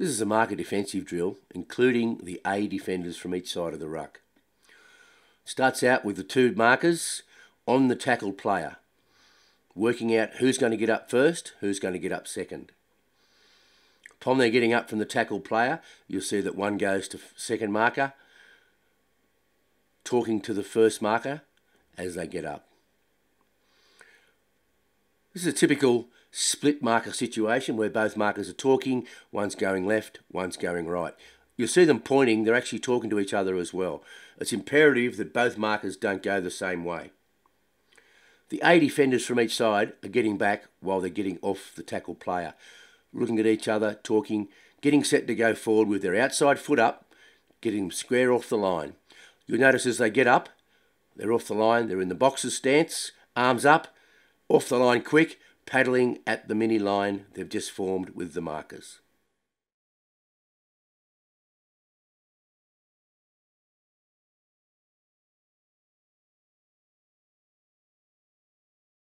This is a marker defensive drill, including the A defenders from each side of the ruck. Starts out with the two markers on the tackled player, working out who's going to get up first, who's going to get up second. Time they're getting up from the tackled player, you'll see that one goes to second marker, talking to the first marker as they get up. This is a typical split marker situation where both markers are talking, one's going left, one's going right. You'll see them pointing, they're actually talking to each other as well. It's imperative that both markers don't go the same way. The A defenders from each side are getting back while they're getting off the tackle player, looking at each other, talking, getting set to go forward with their outside foot up, getting square off the line. You'll notice as they get up, they're off the line, they're in the boxer stance, arms up, off the line quick, paddling at the mini line they've just formed with the markers.